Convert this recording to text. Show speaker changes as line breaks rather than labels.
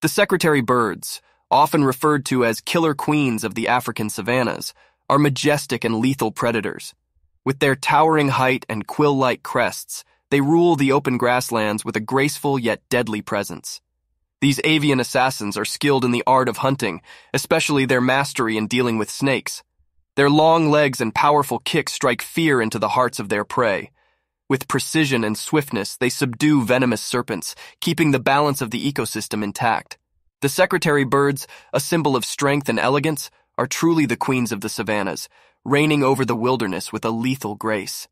The secretary birds, often referred to as killer queens of the African savannas, are majestic and lethal predators. With their towering height and quill-like crests, they rule the open grasslands with a graceful yet deadly presence. These avian assassins are skilled in the art of hunting, especially their mastery in dealing with snakes. Their long legs and powerful kicks strike fear into the hearts of their prey. With precision and swiftness, they subdue venomous serpents, keeping the balance of the ecosystem intact. The secretary birds, a symbol of strength and elegance, are truly the queens of the savannas, reigning over the wilderness with a lethal grace.